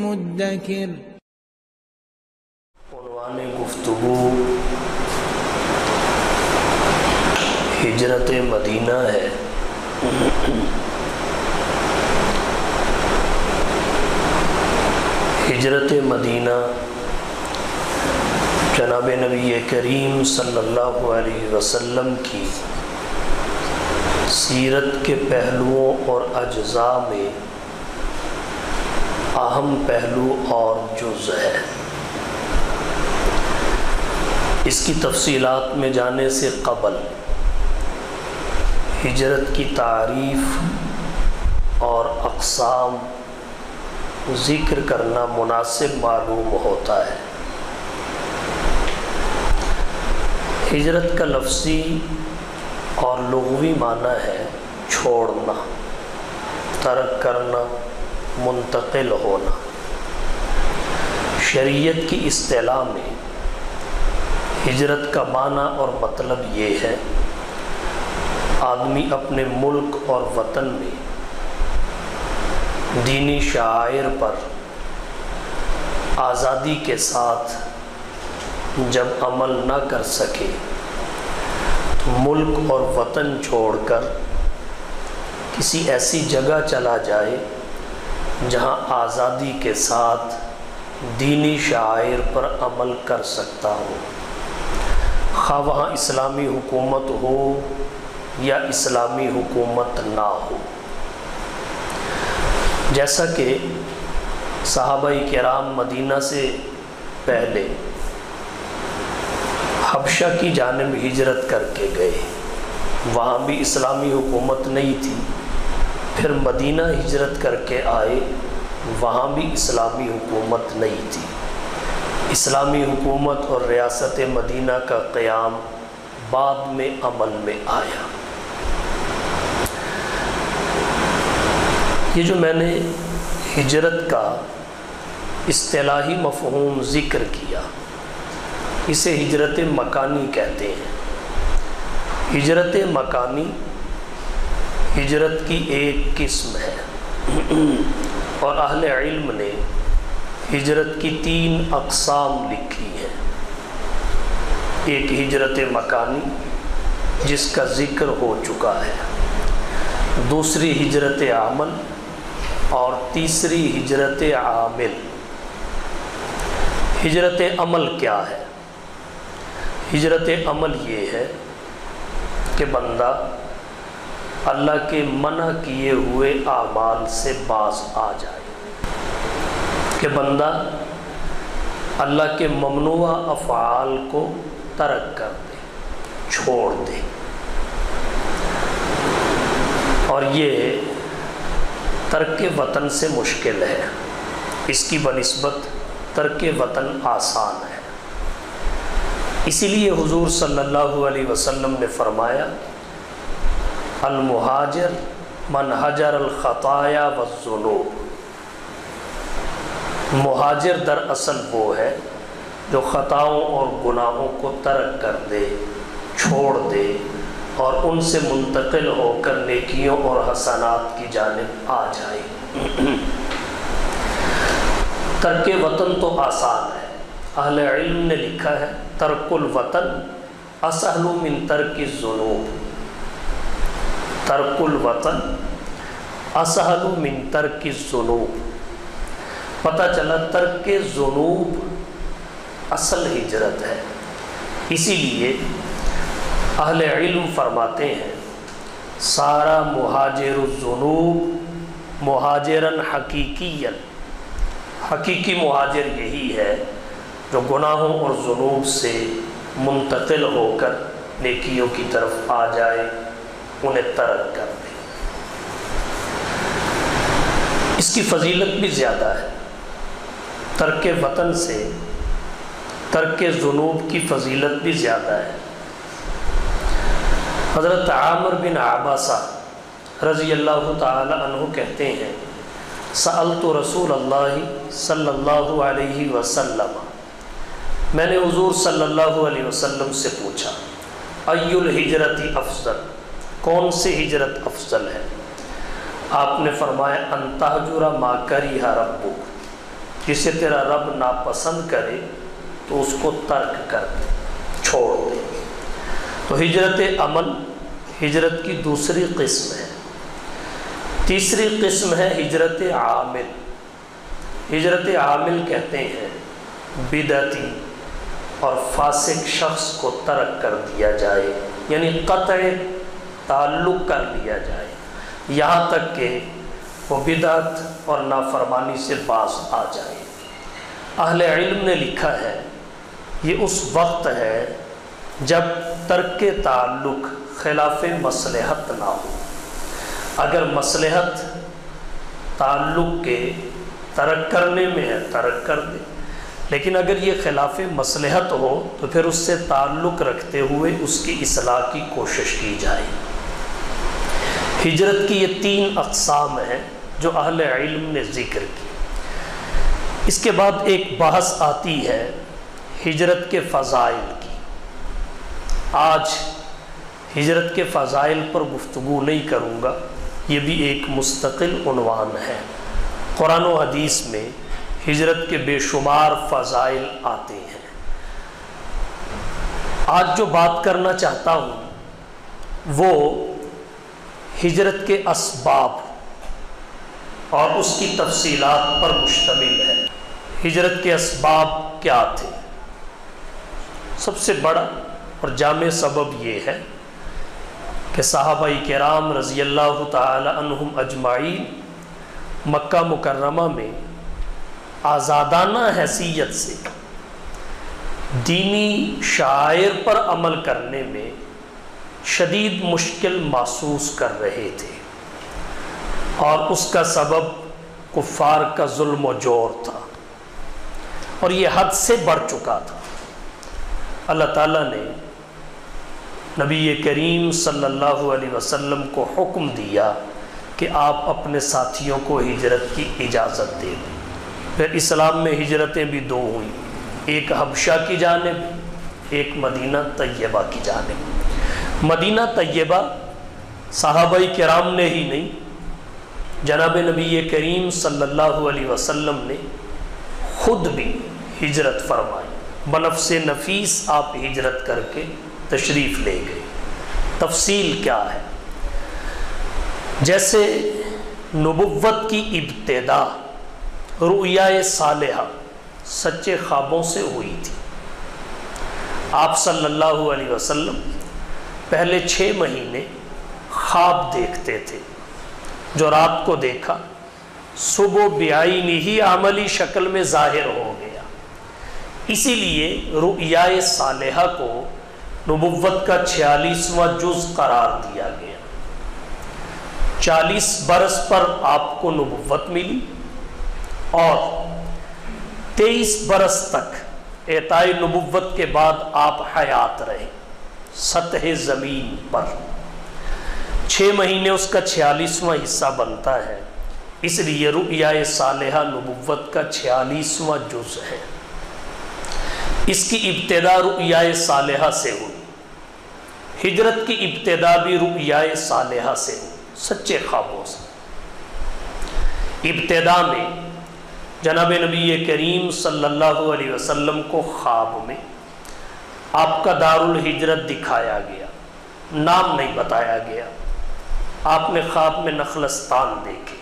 मुद्दकिर उनवान गुफ्तगु हिजरत मदीना है हिजरत मदीना जनाब नबी करीम सल्लल्लाहु अलैहि वसल्लम की सीरत के पहलुओं और अज्जा में अहम पहलू और जुज़ है। इसकी तफसीलात में जाने से कबल, हिजरत की तारीफ़ और अकसाम ज़िक्र करना मुनासिब मालूम होता है। हिजरत का लफ्ज़ी और लघवी माना है, छोड़ना, तर्क करना, मुंतकिल होना। शरीयत की इस्तेला में हिजरत का माना और मतलब ये है, आदमी अपने मुल्क और वतन में दीनी शायर पर आज़ादी के साथ जब अमल न कर सके मुल्क और वतन छोड़कर किसी ऐसी जगह चला जाए जहाँ आज़ादी के साथ दीनी शायर पर अमल कर सकता हो। खा वहाँ इस्लामी हुकूमत हो या इस्लामी हुकूमत ना हो। जैसा कि साहबा कराम मदीना से पहले हबशा की जानब हिजरत करके गए। वहाँ भी इस्लामी हुकूमत नहीं थी। फिर मदीना हिजरत करके आए, वहाँ भी इस्लामी हुकूमत नहीं थी। इस्लामी हुकूमत और रियासत मदीना का क़याम बाद में अमल में आया। ये जो मैंने हिजरत का इस्तलाही मफहूम ज़िक्र किया इसे हिजरत मकानी कहते हैं। हिजरत मकानी हिजरत की एक किस्म है। और अहल इल्म ने हिजरत की तीन अकसाम लिखी है। एक हिजरत मकानी, जिसका ज़िक्र हो चुका है। दूसरी हिजरत आमल और तीसरी हिजरत आमिल। हिजरत अमल क्या है? हिजरत अमल ये है कि बंदा अल्लाह के मना किए हुए आमाल से बाज आ जाए। कि बंदा अल्लाह के ममनुआ अफ़ाल को तरक कर दे, छोड़ दे। और ये तर्क वतन से मुश्किल है। इसकी बनस्बत तर्क वतन आसान है। इसीलिए हुजूर सल्लल्लाहु अलैहि वसल्लम ने फरमाया अलमुहाजर मन हजर अलख़ताया वज़ुनूब मुहाजिर दरअसल वो है जो ख़ताओं और गुनाहों को तर्क कर दे, छोड़ दे और उनसे मुंतकिल होकर नेकियों और हसनात की जानब आ जाए। तर्क वतन तो आसान है। अहल इल्म ने लिखा है तर्कुल वतन असहलु मिन तर्क जुनूब तर्कुल वतन असहलु मिन तर्क जुनूब पता चला तर्क जुनूब असल हिजरत है। इसीलिए अहल इल्म फरमाते हैं, सारा मुहाजिर जुनूब मुहाजिरन हकीकीयन। हकीकी मुहाजिर यही है जो गुनाहों और जुनूब से मुंतकिल होकर नेकियों की तरफ़ आ जाए, उन्हें तरक कर दे। इसकी फजीलत भी ज़्यादा है। तर्क वतन से तर्क जुनूब की फजीलत भी ज़्यादा है। हज़रत आमर बिन आबासा रज़ी अल्लाह तु कहते हैं सल तो रसूल अल्लाह सल्लल्लाहु अलैहि वसल्लम मैंने हुजूर सल्लल्लाहु अलैहि वसल्लम से पूछा अयुल हिजरती अफजल? कौन सी हिजरत अफजल है? आपने फरमाया अंतजुरा माकरी हा रब्बू जिसे तेरा रब नापसंद करे तो उसको तर्क कर दे, छोड़ दे। तो हिजरत अमल, हिजरत की दूसरी किस्म है। तीसरी किस्म है हिजरत आमिल। हिजरत आमिल कहते हैं, बिदती। और फासिक शख्स को तरक कर दिया जाए, यानी कत ताल्लुक़ कर लिया जाए। यहाँ तक कि वो बिदत और नाफरमानी से बास आ जाए। अहल इल्म ने लिखा है, ये उस वक्त है जब तर्क ताल्लुक़ खिलाफ मसलहत ना हो। अगर मसलहत ताल्लुक़ के तरक करने में है, तरक कर दे। लेकिन अगर ये खिलाफ मसलहत हो तो फिर उससे ताल्लुक़ रखते हुए उसकी असलाह की कोशिश की जाए। हिजरत की ये तीन अकसाम हैं जो अहल इल्म ने ज़िक्र की। इसके बाद एक बहस आती है हिजरत के फ़ज़ाइल की। आज हिजरत के फ़ज़ाइल पर गुफ्तु नहीं करूँगा, ये भी एक मुस्तकिल है। कुरान हदीस में हिजरत के बेशुमार फ़ज़ाइल आते हैं। आज जो बात करना चाहता हूँ, वो हिजरत के असबाब और उसकी तफसीलात पर मुश्तमिल है। हिजरत के इसबाब क्या थे? सबसे बड़ा और जाम सबब ये है कि साहबा कराम रज़ी अल्लाह तहम अजमाई मक्का मुकर्रमा में आज़ादाना हैसियत से दीनी शायर पर अमल करने में शदीद मुश्किल महसूस कर रहे थे और उसका सबब कुफ़ार का जुल्म ज़ोर था और ये हद से बढ़ चुका था। अल्लाह ताला ने नबी करीम सल्लल्लाहु अलैहि वसल्लम को हुक्म दिया कि आप अपने साथियों को हिजरत की इजाज़त दे दें। फिर इस्लाम में हिजरतें भी दो हुई। एक हबशा की जानब, एक मदीना तय्यबा की जानब। मदीना तय्यबा साहबाई कराम ने ही नहीं, जनाब नबी करीम सल्लल्लाहु अलैहि वसल्लम ने खुद भी हिजरत फरमाई। बनफ से नफीस आप हिजरत करके तशरीफ़ ले गए। तफसील क्या है? जैसे नबुवत की इब्तदा रुया साल सच्चे ख्वाबों से हुई थी। आप सल्लल्लाहु अलैहि वसल्लम पहले छः महीने ख्वाब देखते थे, जो रात को देखा, सुबह ब्याई ही अमली शक्ल में ज़ाहिर हो गया। इसीलिए रुया साल को नबुवत का छियालीसवा जुज करार दिया गया। चालीस बरस पर आपको नबुवत मिली और तेईस बरस तक एताई नबुवत के बाद आप हयात रहे, सतह ज़मीन पर। छः महीने उसका छियालीसवां हिस्सा बनता है, इसलिए रुया साल नबुवत का छियालीसवां जुज है। इसकी इब्तदा रुया साल से हुई। हिजरत की इब्तदा भी रुया साल से हुई, सच्चे ख्वाबों से। इब्तदा में जनाब नबी करीम सल्लल्लाहु अलैहि वसल्लम को ख्वाब में आपका दारुल हिजरत दिखाया गया, नाम नहीं बताया गया। आपने ख्वाब में नखलस्तान देखे।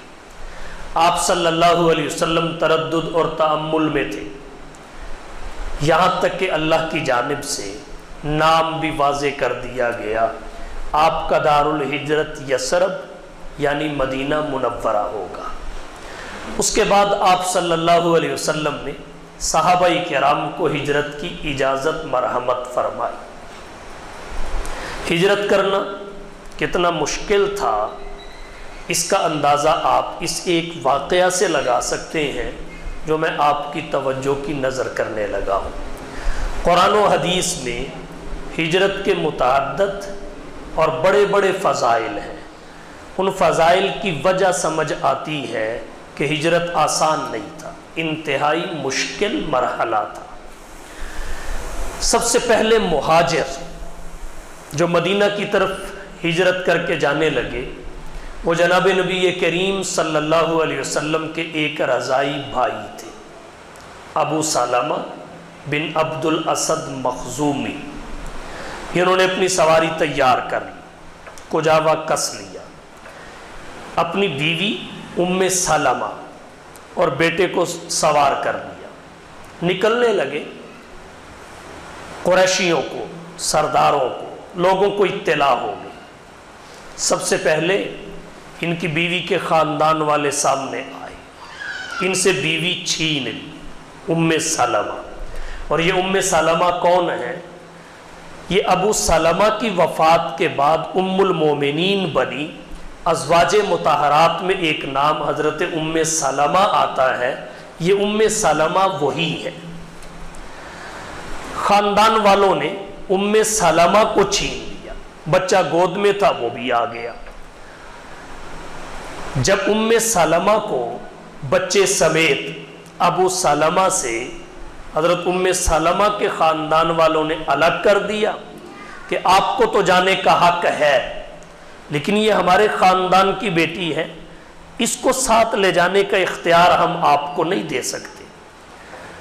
आप सल्लल्लाहु अलैहि वसल्लम तरद्दुद और तअम्मुल में थे। यहाँ तक कि अल्लाह की जानब से नाम भी वाजे कर दिया गया, आपका दारुल हिजरत यसरब, यानी मदीना मुनव्वरा होगा। उसके बाद आप सल्लल्लाहु अलैहि वसल्लम ने साहबा कराम को हिजरत की इजाज़त, मरहमत फरमाई। हिजरत करना कितना मुश्किल था। इसका अंदाज़ा आप इस एक वाक़ से लगा सकते हैं, जो मैं आपकी तवज्जो की नज़र करने लगा हूँ। कुरान हदीस में हिजरत के मुतद और बड़े बड़े फ़ज़ाइल हैं। उन फ़ज़ाइल की वजह समझ आती है कि हिजरत आसान नहीं था, इंतहाई मुश्किल मरहला था। सबसे पहले मुहाजिर जो मदीना की तरफ़ हिजरत करके जाने लगे, वो जनाब नबी करीम सल्लल्लाहु अलैहि वसल्लम के एक रज़ाई भाई थे, अबू सालमा बिन अब्दुल असद मखजूमी। इन्होंने अपनी सवारी तैयार कर ली, कुजावा कस लिया। अपनी बीवी उम्म सालमा और बेटे को सवार कर लिया निकलने लगे कुरैशियों को, सरदारों को, लोगों को इत्तला हो गई। सबसे पहले इनकी बीवी के ख़ानदान वाले सामने आए। इनसे बीवी छीन ली, उम्म सलमा। और ये उम्म सलमा कौन है? ये अबू सलमा की वफ़ात के बाद उम्मुल मोमिनीन बनी अजवाज मतहरात में एक नाम हज़रत उम्म सलमा आता है। ये उम्म सलमा वही है। ख़ानदान वालों ने उम सलमा को छीन लिया। बच्चा गोद में था, वो भी आ गया। जब उम्म सलमा को बच्चे समेत अबू सलमा से हज़रत उम्म सलमा के ख़ानदान वालों ने अलग कर दिया कि आपको तो जाने का हक है। लेकिन ये हमारे ख़ानदान की बेटी है। इसको साथ ले जाने का इख्तियार हम आपको नहीं दे सकते।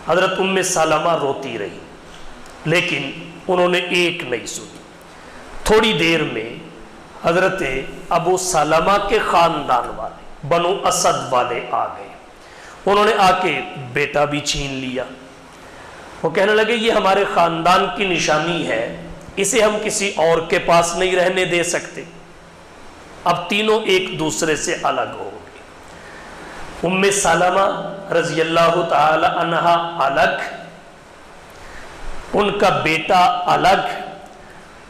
हज़रत उम्म सलमा रोती रही, लेकिन उन्होंने एक नहीं सुनी। थोड़ी देर में हज़रत अबू सलमा के ख़ानदान वाले, बनो असद वाले आ गए। उन्होंने आके बेटा भी छीन लिया। वो कहने लगे, ये हमारे ख़ानदान की निशानी है, इसे हम किसी और के पास नहीं रहने दे सकते। अब तीनों एक दूसरे से अलग हो गए। उम्म सलमा रज़ी अल्लाह तहा अलग, उनका बेटा अलग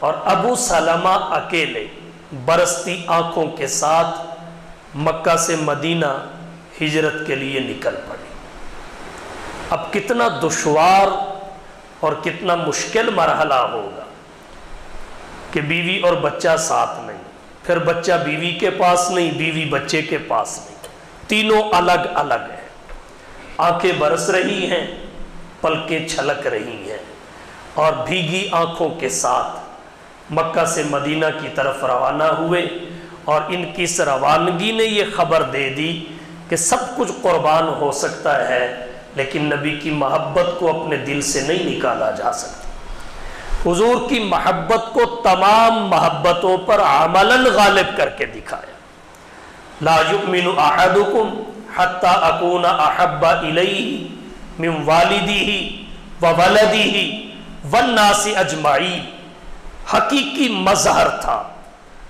और अबू सलामा अकेले बरसती आँखों के साथ मक्का से मदीना हिजरत के लिए निकल पड़े। अब कितना दुशवार और कितना मुश्किल मरहला होगा कि बीवी और बच्चा साथ नहीं। फिर बच्चा बीवी के पास नहीं, बीवी बच्चे के पास नहीं। तीनों अलग अलग हैं। आँखें बरस रही हैं, पलकें छलक रही हैं और भीगी आँखों के साथ मक्का से मदीना की तरफ़ रवाना हुए और इनकी इस रवानगी ने यह खबर दे दी कि सब कुछ कुर्बान हो सकता है, लेकिन नबी की मोहब्बत को अपने दिल से नहीं निकाला जा सकता। हुजूर की मोहब्बत को तमाम मोहब्बतों पर अमलन गालिब करके दिखाया। लायुमिन अहदुकुम हत्ता अकून अहब्बा इलैहि मिन वालिदिही व वलदिही वन्नासी अजमाई हकीकी मजहर था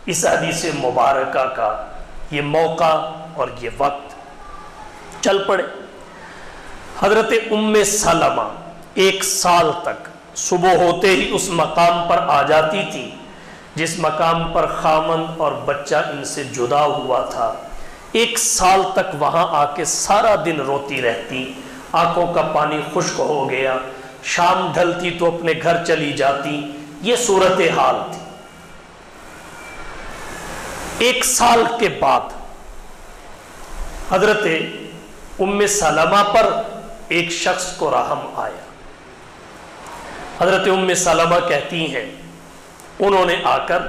इस हदीस मुबारक का ये मौका और ये वक्त। चल पड़े। हज़रत उम्म सलमा एक साल तक सुबह होते ही उस मकाम पर आ जाती थी, जिस मकाम पर खामन और बच्चा इनसे जुदा हुआ था। एक साल तक वहाँ आके सारा दिन रोती रहती। आँखों का पानी खुश्क हो गया। शाम ढलती तो अपने घर चली जाती। ये सूरत हाल थी। एक साल के बाद हज़रत उम्म सलमा पर एक शख्स को रहम आया। हज़रत उम्म सलमा कहती हैं, उन्होंने आकर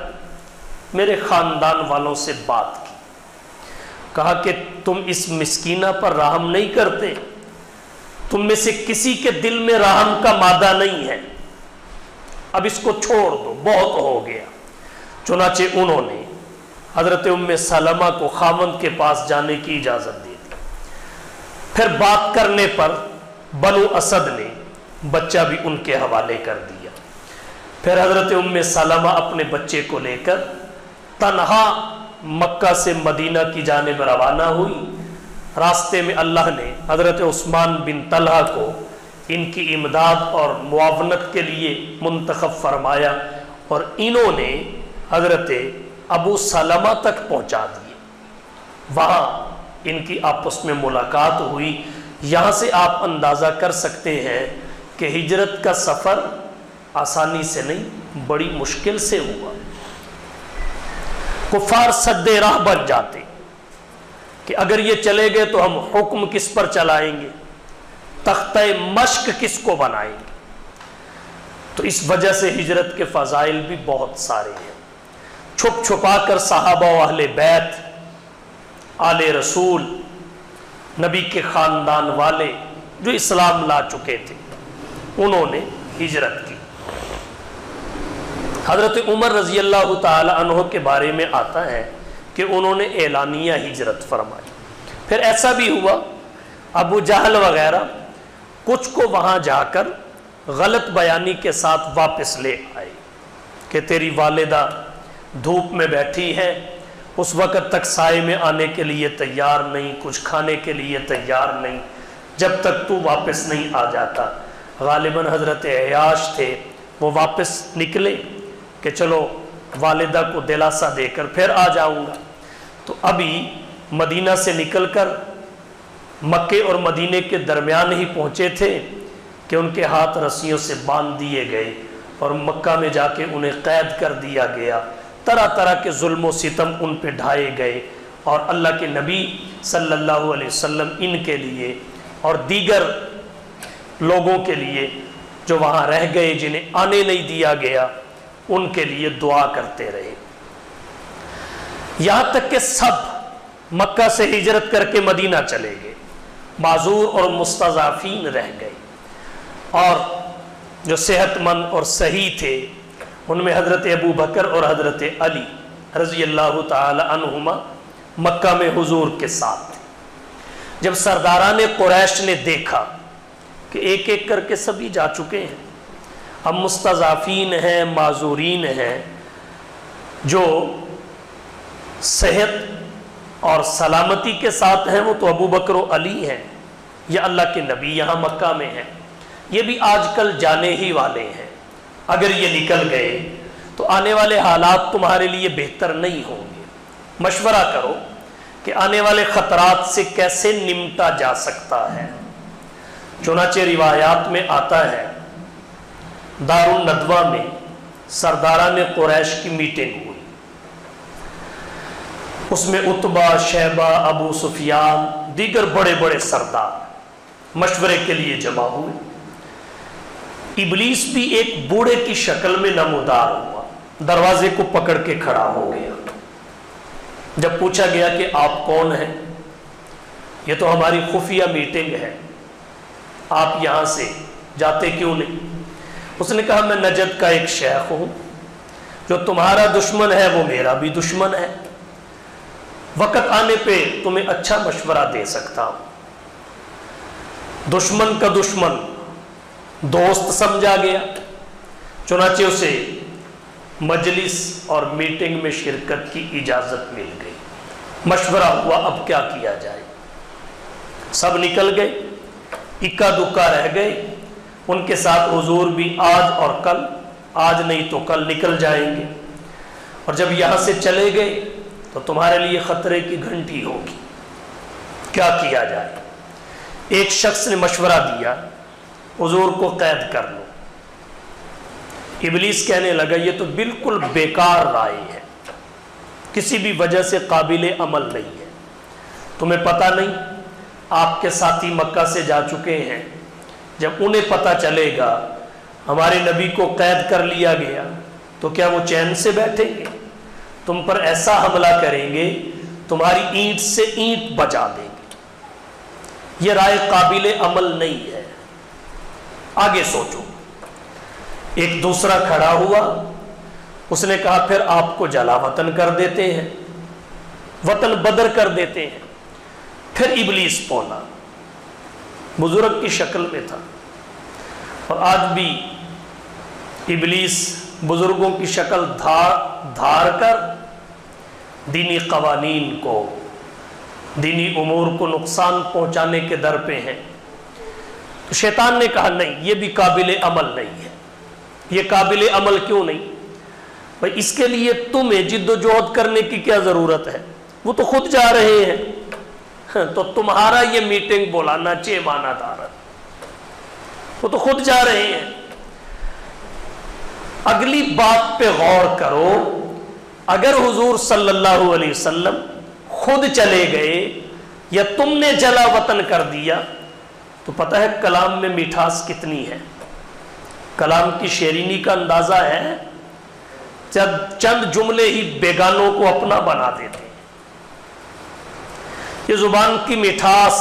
मेरे ख़ानदान वालों से बात की। कहा कि तुम इस मिसकीना पर रहम नहीं करते। तुम में से किसी के दिल में रहम का मादा नहीं है। अब इसको छोड़ दो, बहुत हो गया। चुनाचे उन्होंने हज़रत उम्म सलमा को खामन के पास जाने की इजाज़त दे दी। फिर बात करने पर बनु असद ने बच्चा भी उनके हवाले कर दिया। फिर हज़रत उम्म सलमा अपने बच्चे को लेकर तनहा मक्का से मदीना की जानब रवाना हुई। रास्ते में अल्लाह ने हज़रत उस्मान बिन तलहा को इनकी इमदाद और मुआवनत के लिए मुंतखब फरमाया और इन्होंने हज़रत अबू सलमा तक पहुँचा दिए। वहाँ इनकी आपस में मुलाकात हुई। यहाँ से आप अंदाज़ा कर सकते हैं कि हिजरत का सफ़र आसानी से नहीं, बड़ी मुश्किल से हुआ। कुफार सदे राह बन जाते कि अगर ये चले गए तो हम हुक्म किस पर चलाएँगे? तख्त मश्क किसको बनाएँगे? तो इस वजह से हिजरत के फ़जाइल भी बहुत सारे हैं। छुप छुपा कर साहबा अहले बैत, आले रसूल, नबी के ख़ानदान वाले जो इस्लाम ला चुके थे। उन्होंने हिजरत की। हज़रत उमर रज़ी अल्लाह तहों के बारे में आता है कि उन्होंने एलानिया हिजरत फरमाई। फिर ऐसा भी हुआ, अबू जहल वगैरह कुछ को वहाँ जाकर गलत बयानी के साथ वापस ले आए कि तेरी वालिदा धूप में बैठी है, उस वक़्त तक साय में आने के लिए तैयार नहीं, कुछ खाने के लिए तैयार नहीं, जब तक तू वापस नहीं आ जाता गालिबा हज़रत अयाश थे, वो वापस निकले कि चलो वालदा को दिलासा देकर फिर आ जाऊँगा। तो अभी मदीना से निकल कर मक्के और मदीने के दरमियान ही पहुँचे थे कि उनके हाथ रस्सियों से बाँध दिए गए और मक्का में जाके उन्हें कैद कर दिया गया। तरह तरह के जुल्म, सितम उन पे ढाए गए और अल्लाह के नबी सल्लल्लाहु अलैहि वसल्लम इनके लिए और दीगर लोगों के लिए जो वहाँ रह गए, जिन्हें आने नहीं दिया गया, उनके लिए दुआ करते रहे। यहाँ तक कि सब मक्का से हिजरत करके मदीना चले गए। माजूर और मुस्तफ़ीन रह गए। और जो सेहतमंद और सही थे, उनमें हज़रत अबू बकर और हज़रत अली रज़ी अल्लाह तुमा मक्का में हुजूर के साथ थे। जब ने कुरैश ने देखा कि एक एक करके सभी जा चुके हैं। अब मुस्तफ़ीन हैं, माजूरीन हैं, जो सेहत और सलामती के साथ हैं, वो तो अबू बकर अली हैं, या अल्लाह के नबी यहाँ मक्का में हैं। ये भी आजकल जाने ही वाले हैं। अगर ये निकल गए तो आने वाले हालात तुम्हारे लिए बेहतर नहीं होंगे। मशवरा करो कि आने वाले ख़तरात से कैसे निमटा जा सकता है। चुनाचे रिवायात में आता है। दारुल नदवा में सरदारा ने कुरैश की मीटिंग हुई। उसमें उतबा शहबा अबू सुफियान, दीगर बड़े बड़े सरदार मशवरे के लिए जमा हुए। इबलीस भी एक बूढ़े की शक्ल में नमोदार हुआ। दरवाजे को पकड़ के खड़ा हो गया। जब पूछा गया कि आप कौन हैं? यह तो हमारी खुफिया मीटिंग है। आप यहाँ से जाते क्यों नहीं? उसने कहा, मैं नजद का एक शेख हूँ, जो तुम्हारा दुश्मन है, वो मेरा भी दुश्मन है। वक्त आने पे तुम्हें अच्छा मशवरा दे सकता हूँ। दुश्मन का दुश्मन दोस्त समझा गया। चुनाचे उसे मजलिस और मीटिंग में शिरकत की इजाज़त मिल गई। मशवरा हुआ, अब क्या किया जाए? सब निकल गए। इक्का दुक्का रह गए। उनके साथ हुजूर भी आज और कल। आज नहीं तो कल निकल जाएँगे। और जब यहाँ से चले गए तो तुम्हारे लिए ख़तरे की घंटी होगी। क्या किया जाए? एक शख्स ने मशवरा दिया, हजूर को कैद कर लो। इबलीस कहने लगा, ये तो बिल्कुल बेकार राय है। किसी भी वजह से काबिल अमल नहीं है। तुम्हें पता नहीं आपके साथी मक्का से जा चुके हैं। जब उन्हें पता चलेगा, हमारे नबी को कैद कर लिया गया तो क्या वो चैन से बैठेंगे? तुम पर ऐसा हमला करेंगे, तुम्हारी ईंट से ईंट बजा देंगे। ये राय काबिल अमल नहीं है। आगे सोचो। एक दूसरा खड़ा हुआ। उसने कहा, फिर आपको जला वतन कर देते हैं, वतन बदर कर देते हैं। फिर इबलीस पौना बुज़ुर्ग की शक्ल में था। और आज भी इबलीस बुज़ुर्गों की शक्ल धार धार कर दीनी कवानीन को, दीनी उमूर को नुकसान पहुँचाने के दर पे हैं। तो शैतान ने कहा, नहीं, ये भी काबिल अमल नहीं है। ये काबिल अमल क्यों नहीं? भाई, इसके लिए तुम्हें जिद्दोजहद करने की क्या ज़रूरत है? वो तो खुद जा रहे हैं। तो तुम्हारा ये मीटिंग बुलाना चेवाना दार वो तो खुद जा रहे हैं। अगली बात पे गौर करो, अगर हुजूर सल्लल्लाहु अलैहि वसल्लम खुद चले गए, या तुमने जला वतन कर दिया तो पता है कलाम में मिठास कितनी है? कलाम की शेरीनी का अंदाज़ा है, जब चंद जुमले ही बेगानों को अपना बना देते। ये ज़ुबान की मिठास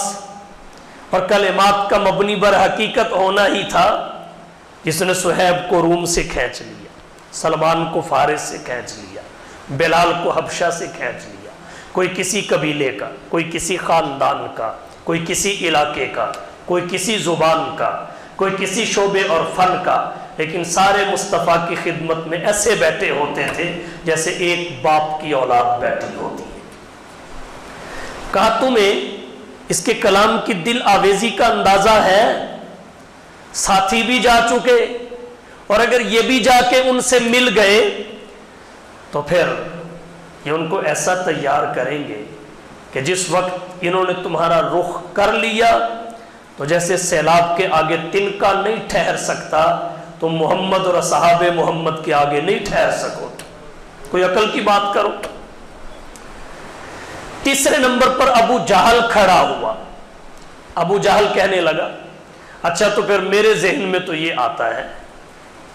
और कलेमात का मबनी बर हकीकत होना ही था, जिसने सुहैब को रूम से खींच लिया, सलमान को फारिस से खींच लिया, बिलाल को हबशा से खींच लिया, कोई किसी कबीले का, कोई किसी ख़ानदान का, कोई किसी इलाके का, कोई किसी ज़ुबान का, कोई किसी शोबे और फ़न का, लेकिन सारे मुस्तफ़ा की खिदमत में ऐसे बैठे होते थे जैसे एक बाप की औलाद बैठी होती। कहा तुम्हें, इसके कलाम की दिल आवेजी का अंदाज़ा है? साथी भी जा चुके, और अगर ये भी जाके उनसे मिल गए तो फिर ये उनको ऐसा तैयार करेंगे कि जिस वक्त इन्होंने तुम्हारा रुख कर लिया तो जैसे सैलाब के आगे तिनका नहीं ठहर सकता तो मोहम्मद और साहब मोहम्मद के आगे नहीं ठहर सको कोई अकल की बात करो। तीसरे नंबर पर अबू जहल खड़ा हुआ। अबू जहल कहने लगा अच्छा तो फिर मेरे जहन में तो ये आता है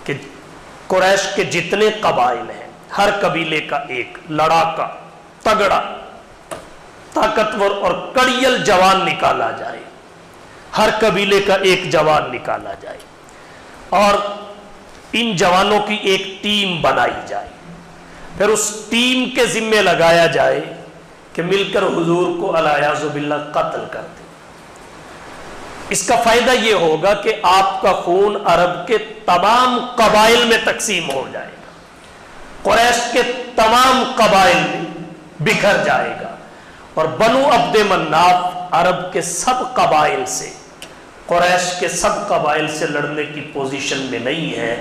कि कुरैश के जितने कबाइल हैं, हर कबीले का एक, लड़ाका, तगड़ा, ताकतवर और कड़ियल जवान निकाला जाए। हर कबीले का एक जवान निकाला जाए और इन जवानों की एक टीम बनाई जाए। फिर उस टीम के जिम्मे लगाया जाए कि मिलकर हुजूर को अलायाजुबिल्ला कत्ल कर दे। इसका फ़ायदा यह होगा कि आपका खून अरब के तमाम कबाइल में तकसीम हो जाएगा। कुरैश के तमाम कबाइल में बिखर जाएगा। और बनु अब्द मन्नाफ अरब के सब कबाइल से, कुरैश के सब कबाइल से लड़ने की पोजीशन में नहीं है।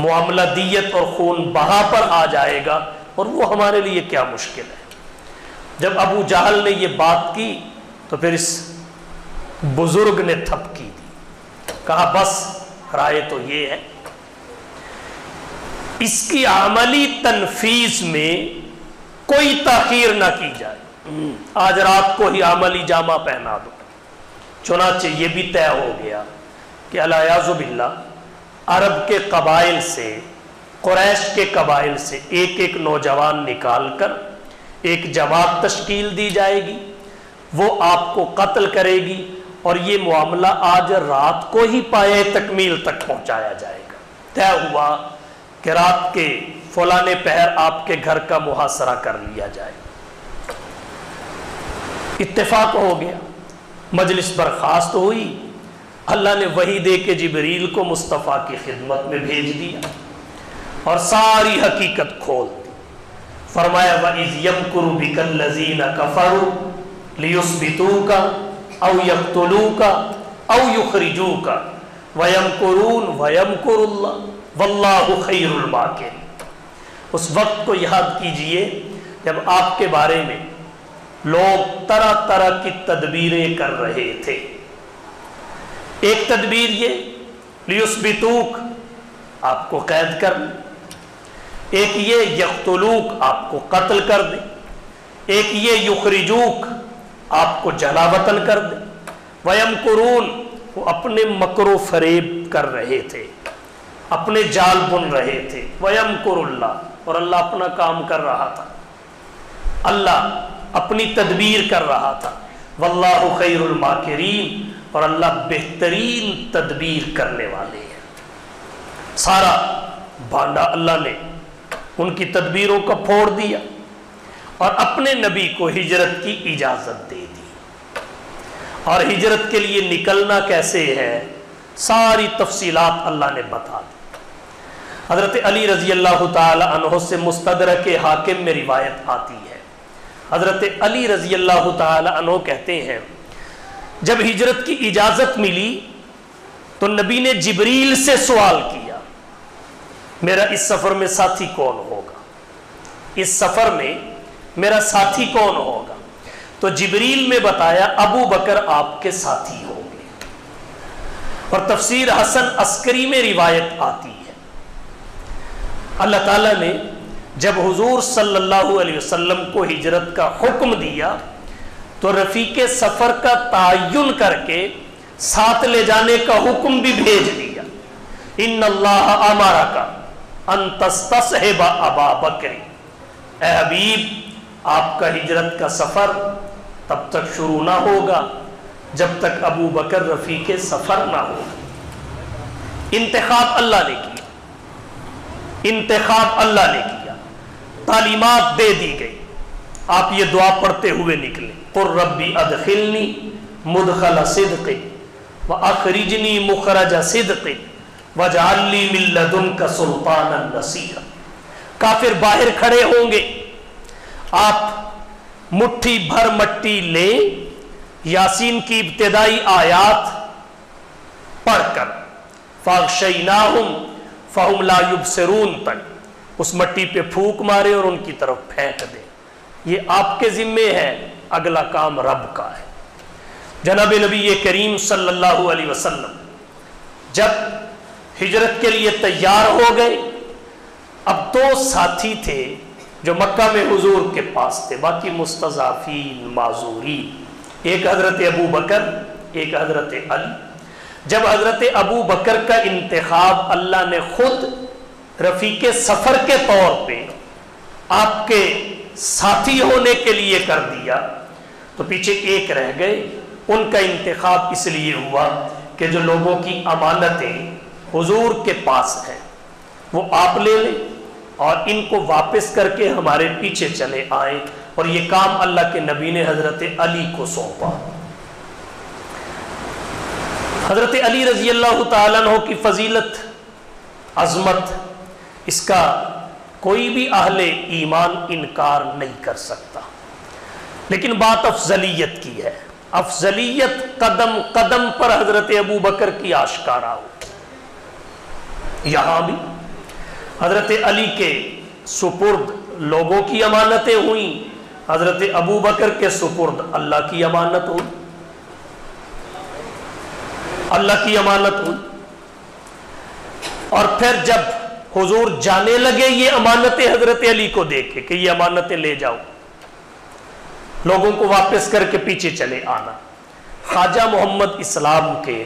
मामला दियत और खून बहा पर आ जाएगा। और वो हमारे लिए क्या मुश्किल है? जब अबू जहल ने ये बात की तो फिर इस बुज़ुर्ग ने थपकी दी। कहा, बस, राय तो ये है। इसकी अमली तनफीज में कोई तखीर ना की जाए। आज रात को ही अमली जामा पहना दो। चुनाचे ये भी तय हो गया कि अलायाजुबिल्ला अरब के कबाइल से, कुरैश के कबाइल से एक एक नौजवान निकाल कर एक जवाब तश्कील दी जाएगी, वो आपको कत्ल करेगी और ये मामला आज रात को ही पाए तकमील तक पहुँचाया जाएगा। तय हुआ कि रात के फलाने पहर आपके घर का मुहासरा कर लिया जाए। इत्तेफाक हो गया, मजलिस बर्खास्त हुई। अल्लाह ने वही दे के जबरील को मुस्तफ़ा की खिदमत में भेज दिया और सारी हकीकत खोल दी। फरमाया उस वक्त को याद कीजिए, जब आपके बारे में लोग तरह तरह की तदबीरें कर रहे थे। एक तदबीर ये, लियुस्बितूक, आपको कैद कर एक ये यकतलूक आपको कत्ल कर दे, एक ये युखरिजूक आपको जला जलावतन कर दे। वयम कुरून वो अपने मकरो फरेब कर रहे थे, अपने जाल बुन रहे थे। वयम कुरुल्ला और अल्लाह अपना काम कर रहा था। अल्लाह अपनी तदबीर कर रहा था। वल्लाह खैरुल माकिरीन, और अल्लाह बेहतरीन तदबीर करने वाले हैं। सारा भांडा अल्लाह ने उनकी तदबीरों को फोड़ दिया और अपने नबी को हिजरत की इजाज़त दे दी। और हिजरत के लिए निकलना कैसे है, सारी तफसीलात अल्लाह ने बता दी। हज़रत अली रज़ी अल्लाह तह से मुस्तदर के हाकिम में रिवायत आती है। हज़रत अली रज़ी अल्लाह तह कहते हैं, जब हिजरत की इजाज़त मिली तो नबी ने जबरील से सवाल किया मेरा इस सफ़र में साथी कौन होगा? इस सफ़र में मेरा साथी कौन होगा? तो जिबरील में बताया, अबू बकर आपके साथी होंगे। और तफसीर हसन अस्करी में रिवायत आती है। अल्लाह ताला ने जब हुजूर सल्लल्लाहु अलैहि वसल्लम को हिजरत का हुक्म दिया तो रफ़ीक सफ़र का तयन करके साथ ले जाने का हुक्म भी भेज दिया। इन अल्लाह अमारा का हबीब, आपका हिजरत का सफ़र तब तक शुरू ना होगा, जब तक अबू बकर रफ़ी के सफ़र ना हो इंतखाब अल्लाह ने किया। इंतखाब अल्लाह ने किया। तालीमात दे दी गई। आप ये दुआ पढ़ते हुए निकले। पुर रबी अदखिलनी मुदखल सिद्क व अखरिजनी मुखरज सिद्क। वजाली मिल्लदुन का सुल्तान नसीर। काफिर बाहर खड़े होंगे। आप मुट्ठी भर मट्टी ले यासीन की इब्तदाई आयात पढ़कर, फागशनाहुम फ़ाहुम लायुब सरून तक उस मट्टी पे फूक मारे और उनकी तरफ़ फेंक दे। ये आपके ज़िम्मे है, अगला काम रब का है। जनाब नबी करीम सल्लल्लाहु अलैहि वसल्लम, जब हिजरत के लिए तैयार हो गए। अब दो साथी थे जो मक्का में हुजूर के पास थे, बाकी मुस्तफ़ीन माजूरी एक हज़रत अबू बकर, एक हज़रत अली। जब हज़रत अबू बकर का इंतखब अल्लाह ने खुद रफ़ीक सफ़र के तौर पे आपके साथी होने के लिए कर दिया तो पीछे एक रह गए। उनका इंतखब इसलिए हुआ कि जो लोगों की अमानतें हुजूर के पास है। वो आप ले लें और इनको वापस करके हमारे पीछे चले आए और ये काम अल्लाह के नबी ने हज़रत अली को सौंपा। हज़रत अली रज़ी अल्लाह तु की फजीलत, अजमत, इसका कोई भी अहले ईमान इनकार नहीं कर सकता। लेकिन बात अफजलियत की है। अफजलियत कदम कदम पर हज़रत अबू बकर की आशकारा हो। यहाँ भी। हज़रत अली के सुपुर्द लोगों की अमानतें हुई। हज़रत अबू बकर के सुपुर्द अल्लाह की अमानत हुई। अल्लाह की अमानत हुई। और फिर जब हुजूर जाने लगे ये अमानतें हज़रत अली को देखे कि ये अमानतें ले जाओ, लोगों को वापस करके पीछे चले आना। ख्वाजा मोहम्मद इस्लाम के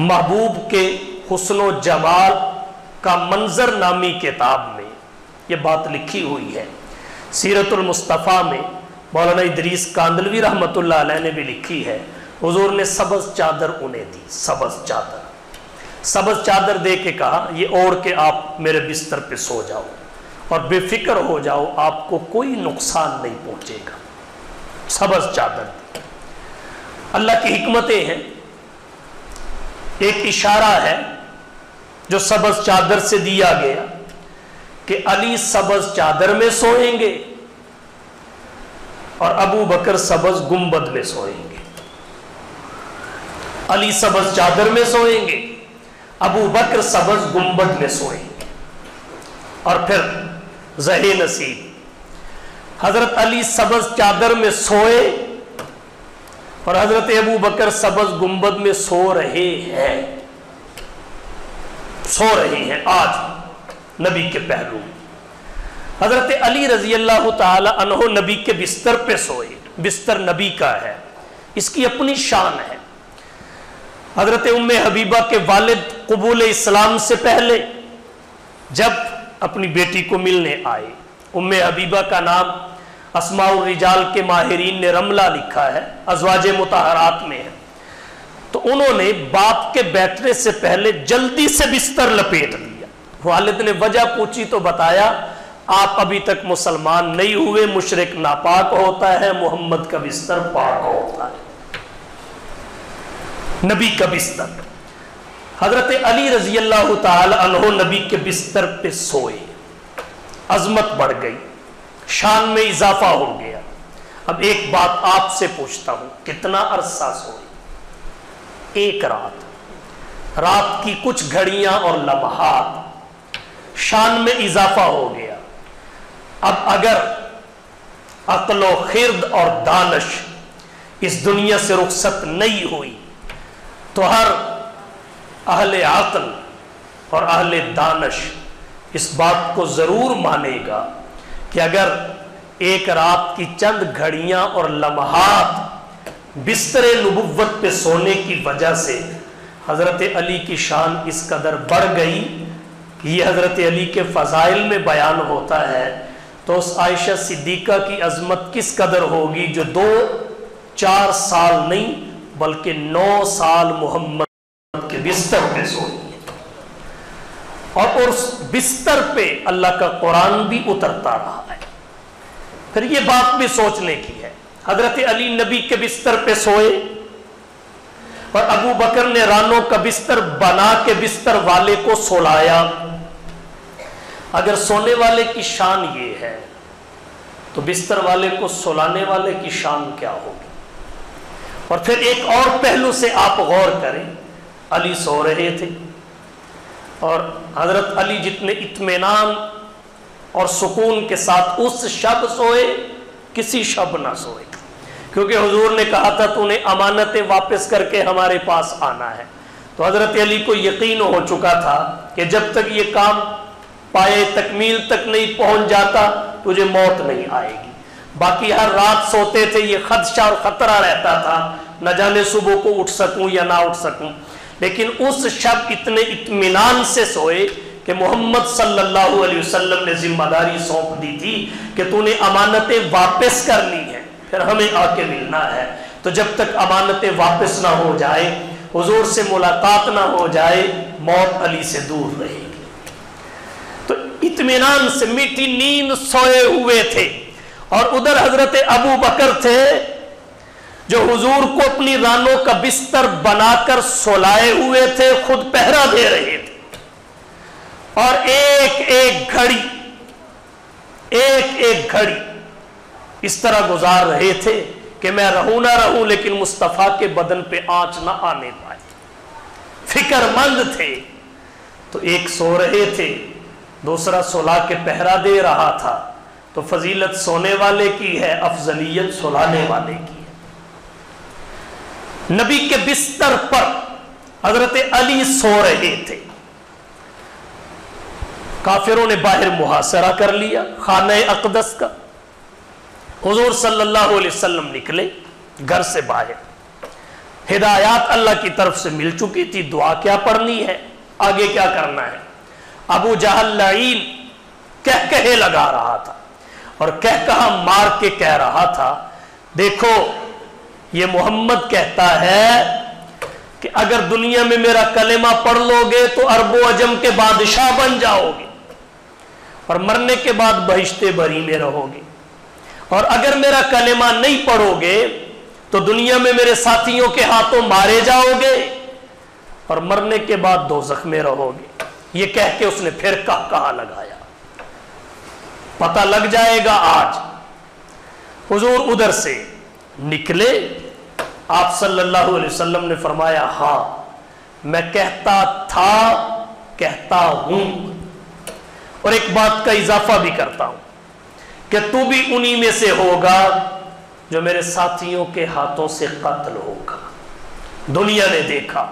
महबूब के हुसन जमाल का मंजर नामी किताब में यह बात लिखी हुई है। सीरतुलमुस्तफ़ा में मौलाना इदरीस कांदलवी रहमत ने भी लिखी है, हुजूर ने सबज चादर उन्हें दी, सबज चादर। सबज चादर दे के कहा, ये ओढ़ के आप मेरे बिस्तर पे सो जाओ और बेफिक्र हो जाओ, आपको कोई नुकसान नहीं पहुंचेगा। सबज चादर अल्लाह की हिकमतें हैं एक इशारा है, जो सबज चादर से दिया गया कि अली सबज चादर में सोएँगे और अबू बकर सबज गुंबद में सोएँगे। अली सबज चादर में सोएँगे, अबू बकर सबज गुंबद में सोएँगे। और फिर जहे नसीब, हज़रत अली सबज चादर में सोए और हज़रत अबू बकर सबज गुंबद में सो रहे हैं। सो रहे हैं आज, नबी के पहलू। हज़रत अली रज़ी अल्लाह तहो नबी के बिस्तर पे सोए। बिस्तर नबी का है। इसकी अपनी शान है। हज़रत उम हबीबा के वालिद कबूल इस्लाम से पहले जब अपनी बेटी को मिलने आए। उम हबीबा का नाम असमाउरिजाल के माहरीन ने रमला लिखा है, अजवाज मुताहरात में है। तो उन्होंने बाप के बैठने से पहले जल्दी से बिस्तर लपेट लिया। वालिद ने वजह पूछी तो बताया, आप अभी तक मुसलमान नहीं हुए, मुशरक नापाक होता है, मोहम्मद का बिस्तर पाक होता है। नबी का बिस्तर। हज़रत अली रज़ी अल्लाह तहो नबी के बिस्तर पे सोए। अजमत बढ़ गई। शान में इजाफा हो गया। अब एक बात आपसे पूछता हूँ, कितना अरसा सोए? एक रात। रात की कुछ घड़ियाँ और लम्हात शान में इजाफा हो गया। अब अगर अकलो खिर्द और दानश इस दुनिया से रुखसत नहीं हुई तो हर अहले अकल और अहले दानश इस बात को ज़रूर मानेगा कि अगर एक रात की चंद घड़ियाँ और लम्हात बिस्तर नबुवत पे सोने की वजह से हज़रत अली की शान इस कदर बढ़ गई कि ये हज़रत अली के फ़जाइल में बयान होता है तो उस आयशा सिद्दीक़ा की अजमत किस कदर होगी जो दो, चार साल नहीं, बल्कि नौ साल मोहम्मद के बिस्तर पे सोई और उस बिस्तर पे अल्लाह का कुरान भी उतरता रहा है। फिर ये बात भी सोचने की है। हज़रत अली नबी के बिस्तर पे सोए और अबू बकर ने रानों का बिस्तर बना के बिस्तर वाले को सोलाया। अगर सोने वाले की शान ये है तो बिस्तर वाले को सोलाने वाले की शान क्या होगी? और फिर एक और पहलू से आप गौर करें, अली सो रहे थे। और हज़रत अली जितने इतमान और सुकून के साथ उस शब सोए, किसी शब ना सोए। क्योंकि हुजूर ने कहा था, तूने अमानतें वापस करके हमारे पास आना है। तो हज़रत अली को यकीन हो चुका था कि जब तक ये काम पाए तकमील तक नहीं पहुँच जाता, तुझे मौत नहीं आएगी। बाकी हर रात सोते थे, ये खदशा और खतरा रहता था, न जाने सुबह को उठ सकूँ या ना उठ सकूँ। लेकिन उस शब इतने इतमान से सोए कि मोहम्मद सल्लल्लाहु अलैहि वसल्लम ने ज़िम्मेदारी सौंप दी थी कि तूने अमानतें वापस करनी है, फिर हमें आके मिलना है। तो जब तक अमानतें वापस ना हो जाए, हुजूर से मुलाकात ना हो जाए, मौत अली से दूर रहेगी। तो इतमान से मीठी नींद सोए हुए थे और उधर हज़रत अबू बकर थे जो हुजूर को अपनी रानों का बिस्तर बनाकर सोलाए हुए थे, खुद पहरा दे रहे थे। और एक एक घड़ी, एक एक घड़ी इस तरह गुजार रहे थे कि मैं रहूँ ना रहूँ, लेकिन मुस्तफ़ा के बदन पे आँच ना आने पाए। फिक्रमंद थे तो एक सो रहे थे, दूसरा सोला के पहरा दे रहा था तो फजीलत सोने वाले की है, अफजलियत सुलाने वाले की। नबी के बिस्तर पर हज़रत अली सो रहे थे। काफिरों ने बाहर मुहासरा कर लिया, खान अकदस का। हुजूर सल्लल्लाहु अलैहि वसल्लम निकले, घर से बाहर। हिदायत अल्लाह की तरफ़ से मिल चुकी थी, दुआ क्या पढ़नी है, आगे क्या करना है। अबू जहल कह कहे लगा रहा था और कह कहा मार के कह रहा था, देखो ये मोहम्मद कहता है कि अगर दुनिया में मेरा कलेमा पढ़ लोगे तो अरबो अजम के बादशाह बन जाओगे और मरने के बाद बहिश्ते बरी में रहोगे। और अगर मेरा कलेमा नहीं पढ़ोगे तो दुनिया में मेरे साथियों के हाथों मारे जाओगे और मरने के बाद दो जख्मे रहोगे। ये कह के उसने फिर कहा कहा लगाया। पता लग जाएगा आज, हुजूर उधर से निकले आप सल्लल्लाहु अलैहि वसल्लम ने फरमाया हाँ मैं कहता था, कहता हूँ। और एक बात का इजाफा भी करता हूँ कि तू भी उन्हीं में से होगा जो मेरे साथियों के हाथों से कत्ल होगा। दुनिया ने देखा,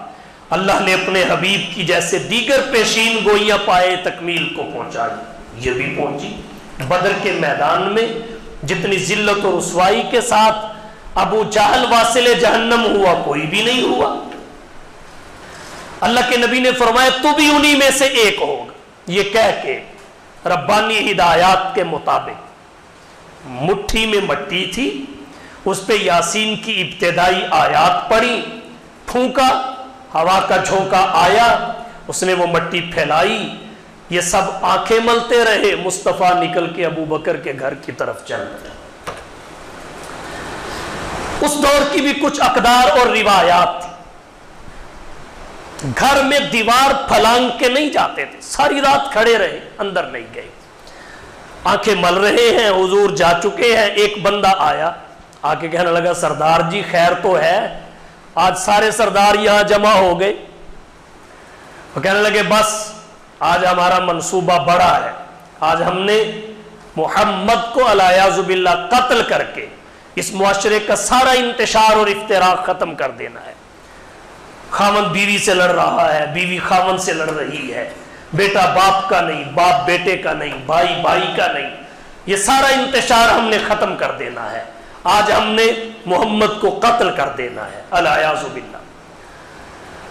अल्लाह ने अपने हबीब की जैसे दीगर पेशीन गोइयाँ पाए, तकमील को पहुंचाई। ये भी पहुँची। बदर के मैदान में जितनी जिल्लत और रसवाई के साथ अबू जाहल वासिल जहन्नम हुआ, कोई भी नहीं हुआ। अल्लाह के नबी ने फरमाया, तू भी उन्हीं में से एक होगा। ये कह के रब्बानी हिदायत के मुताबिक मुट्ठी में मट्टी थी, उस पर यासीन की इब्तदाई आयात पड़ी, फूका, हवा का झोंका आया, उसने वो मट्टी फैलाई। ये सब आँखें मलते रहे, मुस्तफ़ा निकल के अबू बकर के घर की तरफ़ चल पड़े। उस दौर की भी कुछ अकदार और रिवायात थी। घर में दीवार फलांग के नहीं जाते थे। सारी रात खड़े रहे, अंदर नहीं गए। आँखें मल रहे हैं, हुजूर जा चुके हैं। एक बंदा आया, आके कहने लगा, सरदार जी, खैर तो है। आज सारे सरदार यहाँ जमा हो गए। वो कहने लगे, बस, आज हमारा मंसूबा बड़ा है। आज हमने मोहम्मद को अलायाजुबिल्ला कत्ल करके इस मुआशरे का सारा इंतशार और इफ्तराक ख़त्म कर देना है। खामन बीवी से लड़ रहा है, बीवी खामन से लड़ रही है। बेटा बाप का नहीं, बाप बेटे का नहीं, भाई भाई का नहीं। ये सारा इंतशार हमने ख़त्म कर देना है। आज हमने मोहम्मद को कत्ल कर देना है। अलायाजुबिल्ला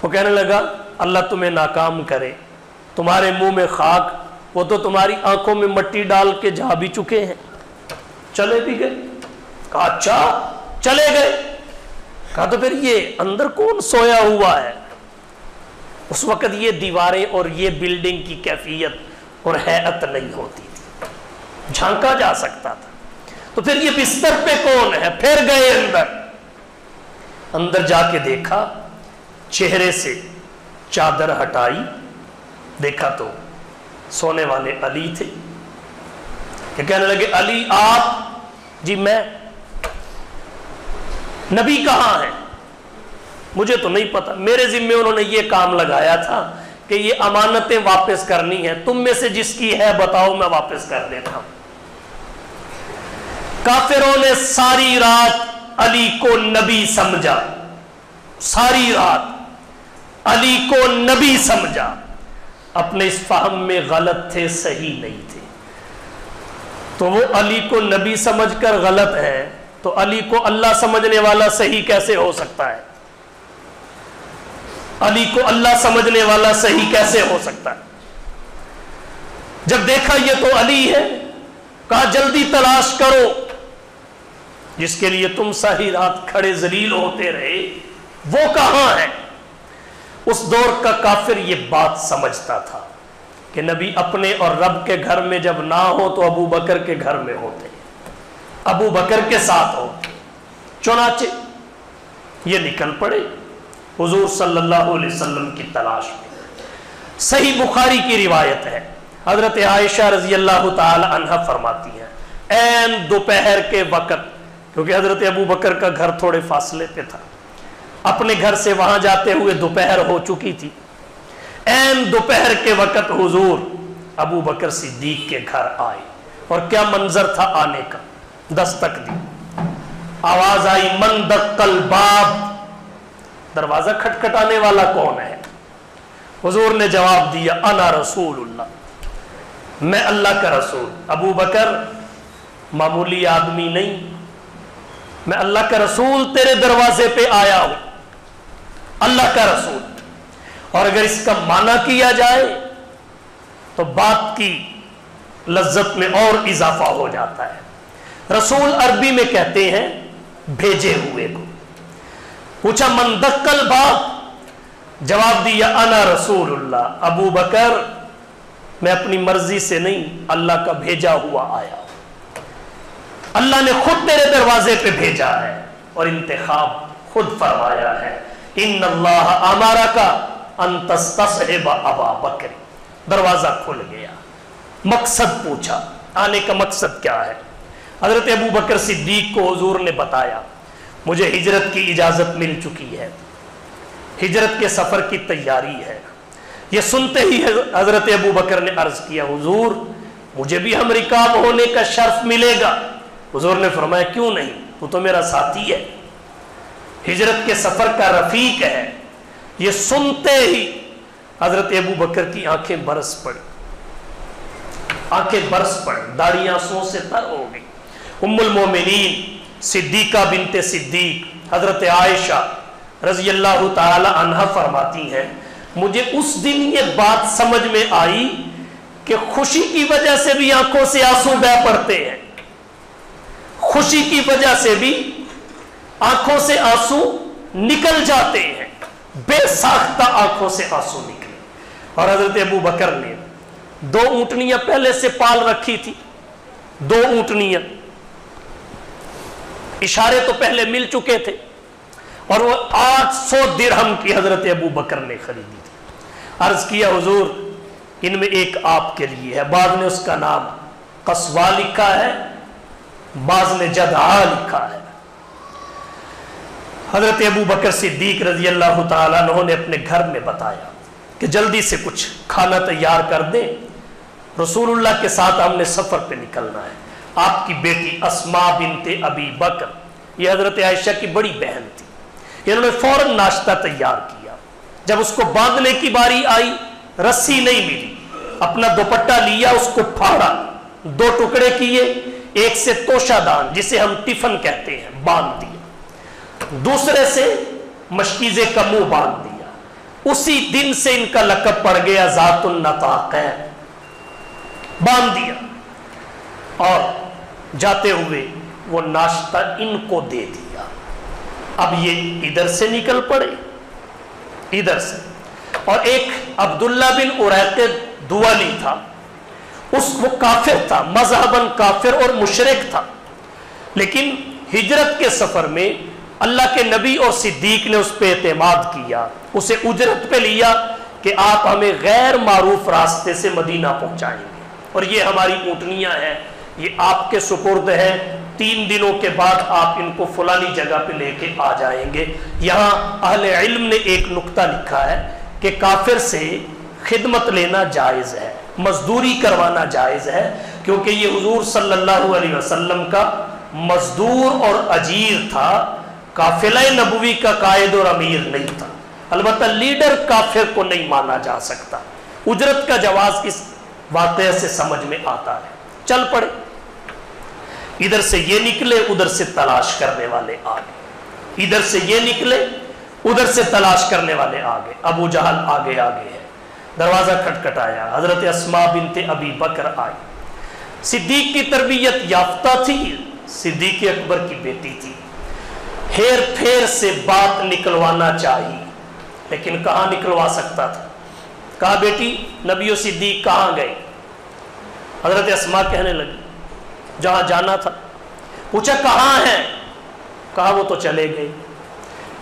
वो कहने लगा, अल्लाह तुम्हें नाकाम करे। तुम्हारे मुँह में खाक, वो तो तुम्हारी आँखों में मट्टी डाल के जा भी चुके हैं। चले भी गए। कहा अच्छा चले गए। कहा तो फिर ये अंदर कौन सोया हुआ है? उस वक्त ये दीवारें और ये बिल्डिंग की कैफियत और हैत नहीं होती थी। झांका जा सकता था। तो फिर ये बिस्तर पे कौन है? फिर गए अंदर। अंदर जाके देखा, चेहरे से चादर हटाई, देखा तो सोने वाले अली थे। कहने लगे, अली, आप? जी, मैं नबी कहाँ है? मुझे तो नहीं पता। मेरे जिम्मे उन्होंने ये काम लगाया था कि ये अमानतें वापस करनी है। तुम में से जिसकी है बताओ, मैं वापस कर देता हूँ। काफिरों ने सारी रात अली को नबी समझा। सारी रात अली को नबी समझा। अपने इस फाहम में गलत थे, सही नहीं थे। तो वो अली को नबी समझकर गलत है। तो अली को अल्लाह समझने वाला सही कैसे हो सकता है? अली को अल्लाह समझने वाला सही कैसे हो सकता है? जब देखा ये तो अली है, कहा, जल्दी तलाश करो। जिसके लिए तुम सारी रात खड़े जलील होते रहे, वो कहाँ है? उस दौर का काफिर ये बात समझता था कि नबी अपने और रब के घर में जब ना हो तो अबू बकर के घर में होते। अबू बकर के साथ हो। चुनाचे ये निकल पड़े हुजूर सल्लल्लाहु अलैहि वसल्लम की तलाश में। सही बुखारी की रिवायत है। हज़रत आयशा रज़ी अल्लाह तहा फरमाती हैं एन दोपहर के वक़्त, क्योंकि हज़रत अबू बकर का घर थोड़े फासले पे था। अपने घर से वहाँ जाते हुए दोपहर हो चुकी थी। एन दोपहर के वक़्त हुजूर अबू बकर सिद्दीक के घर आए और क्या मंजर था आने का? दस्तक दी। आवाज़ आई, मन दक्कल बाब। दरवाज़ा खटखटाने वाला कौन है? हुजूर ने जवाब दिया, अना रसूलुल्लाह। मैं अल्लाह का रसूल, अबू बकर, मामूली आदमी नहीं। मैं अल्लाह का रसूल तेरे दरवाजे पे आया हूँ। अल्लाह का रसूल। और अगर इसका माना किया जाए तो बात की लज्जत में और इजाफा हो जाता है। रसूल अरबी में कहते हैं, भेजे हुए को। पूछा, मन दक्कल बाप जवाब दिया, अना रसूलुल्लाह, अबू बकर, मैं अपनी मर्ज़ी से नहीं, अल्लाह का भेजा हुआ आया अल्लाह ने खुद तेरे दरवाजे पे भेजा है और इंतखाब खुद फरमाया है इन अल्लाह हमारा का अबा बकर। दरवाज़ा खुल गया। मकसद पूछा, आने का मकसद क्या है? हज़रत अबू बकर सिद्दीक को हजूर ने बताया, मुझे हिजरत की इजाज़त मिल चुकी है। हिजरत के सफ़र की तैयारी है। ये सुनते ही हज़रत अबू बकर ने अर्ज़ किया, हुजूर, मुझे भी अमरीका होने का शर्फ मिलेगा। हुजूर ने फरमाया, क्यों नहीं? वो तो मेरा साथी है। हिजरत के सफ़र का रफीक है। ये सुनते ही हज़रत अबू बकर की आँखें बरस पड़ी। आँखें बरस पड़ी, दाढ़ी आंसुओं से तर हो गई। उम्मुल मोमिनीन, सिद्दीका बिनते सिद्दीक, हज़रत आयशा रज़ी अल्लाह तहा फरमाती हैं, मुझे उस दिन ये बात समझ में आई कि खुशी की वजह से भी आँखों से आँसू बह पड़ते हैं। खुशी की वजह से भी आँखों से आँसू निकल जाते हैं। बेसाख्ता आँखों से आँसू निकले। और हज़रत अबू बकर ने दो ऊंटनियाँ पहले से पाल रखी थी, दो ऊंटनियाँ इशारे तो पहले मिल चुके थे और वो आठ सौ दिरहम की हज़रत अबू बकर ने खरीदी थी। अर्ज़ किया, हुजूर, इनमें एक आपके लिए है। बाद ने उसका नाम कसवा लिखा है बाज ने जदा लिखा है। हज़रत अबू बकर सिद्दीक रज़ी अल्लाह ने अपने घर में बताया कि जल्दी से कुछ खाना तैयार कर दे। रसूलुल्लाह के साथ हमने सफ़र पे निकलना है। आपकी बेटी अस्मा बिनते अबी बकर। ये हज़रत आयशा की बड़ी बहन थी। इन्होंने फ़ौरन नाश्ता तैयार किया। जब उसको बांधने की बारी आई, रस्सी नहीं मिली। अपना दोपट्टा लिया, उसको फाड़ा। दो टुकड़े किए, एक से तोशादान जिसे हम टिफन कहते हैं, बाँध दिया। दूसरे से मशकीजे का मुँह बाँध दिया। उसी दिन से इनका लकब पड़ गया जातुल नताक बाँध दिया। और जाते हुए वो नाश्ता इनको दे दिया। अब ये इधर से निकल पड़े, इधर से। और एक अब्दुल्ला बिन उरैत था। उस वो काफिर था, मजहबन काफिर और मुशरक था। लेकिन हिजरत के सफ़र में अल्लाह के नबी और सिद्दीक ने उस पर एतमाद किया, उसे उजरत पे लिया कि आप हमें गैर मारूफ रास्ते से मदीना पहुंचाएँगे। और ये हमारी ऊँटनियाँ हैं ये आपके सुपुर्द है। तीन दिनों के बाद आप इनको फलानी जगह पे लेके आ जाएँगे। यहाँ अहले इल्म ने एक नुक्ता लिखा है कि काफिर से खिदमत लेना जायज़ है, मजदूरी करवाना जायज़ है, क्योंकि ये हजूर सल्लल्लाहु अलैहि वसल्लम का मजदूर और अजीर था। काफिला नबवी का कायद और अमीर नहीं था। अलबत् लीडर काफिर को नहीं माना जा सकता। उजरत का जवाब इस वाक़ से समझ में आता है। चल पड़े। इधर से ये निकले, उधर से तलाश करने वाले आगे। इधर से ये निकले, उधर से तलाश करने वाले आगे। अबू जहल आगे आगे है। दरवाज़ा खटखटाया। हज़रत असमा बिनते अबी बकर आई सिद्दीक की तरबियत याफ्ता थी। सिद्दीक अकबर की बेटी थी। हेर फेर से बात निकलवाना चाहिए। लेकिन कहाँ निकलवा सकता था? कहा, बेटी, नबियो सिद्दीक कहाँ गए? हज़रत असमा कहने लगी, जहाँ जाना था। पूछा, कहाँ है? कहा, वो तो चले गए।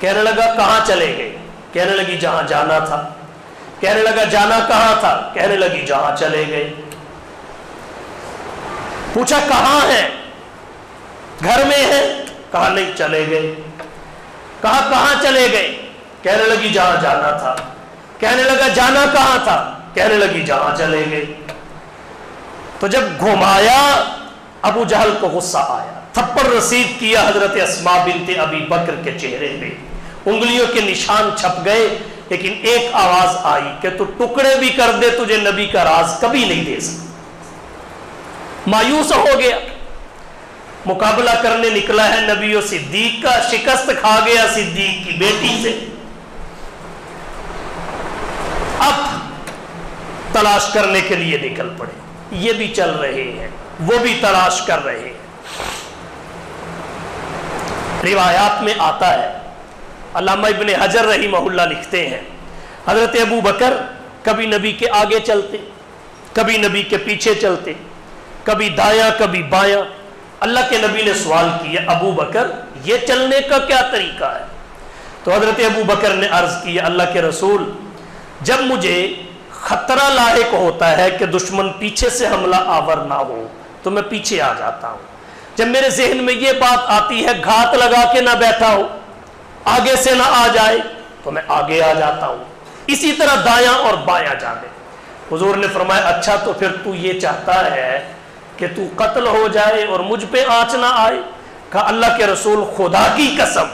कहने लगा, कहाँ चले गए? कहने लगी, जहाँ जाना था। कहने लगा, जाना कहाँ था? कहने लगी, जहाँ चले गए। पूछा, कहाँ है? घर में है। कहा, नहीं, चले गए। कहा, कहाँ चले गए? कहने लगी, जहाँ जाना था। कहने लगा, जाना कहाँ था? कहने लगी, जहाँ चले गए। तो जब घुमाया अबू जहल को गुस्सा आया। थप्पड़ रसीद किया हज़रत असमा बिनते अभी बकर के चेहरे पे। उंगलियों के निशान छप गए, लेकिन एक आवाज़ आई कि तू टुकड़े भी कर दे, तुझे नबी का राज कभी नहीं दे सकता। मायूस हो गया। मुकाबला करने निकला है नबी और सिद्दीक का, शिकस्त खा गया सिद्दीक की बेटी से। अब तलाश करने के लिए निकल पड़े। ये भी चल रहे हैं, वो भी तलाश कर रहे हैं। रिवायात में आता है। अलामा इबन हजर रही मोहल्ला लिखते हैं, हज़रत अबू बकर कभी नबी के आगे चलते, कभी नबी के पीछे चलते, कभी दाया, कभी बाया। अल्लाह के नबी ने सवाल किया, अबू बकर, ये चलने का क्या तरीका है? तो हज़रत अबू बकर ने अर्ज़ किया, अल्लाह के रसूल, जब मुझे खतरा लायक होता है कि दुश्मन पीछे से हमला आवर ना हो। तो मैं पीछे आ जाता हूँ। जब मेरे जहन में ये बात आती है, घात लगा के ना बैठा हो, आगे से ना आ जाए तो मैं आगे आ जाता हूँ। इसी तरह दाया और बाया जाने। हुजूर ने फरमाया अच्छा तो फिर तू ये चाहता है कि तू कत्ल हो जाए और मुझ पे आँच ना आए? कहा, अल्लाह के रसूल खुदा की कसम,